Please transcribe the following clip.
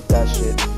clip that shit.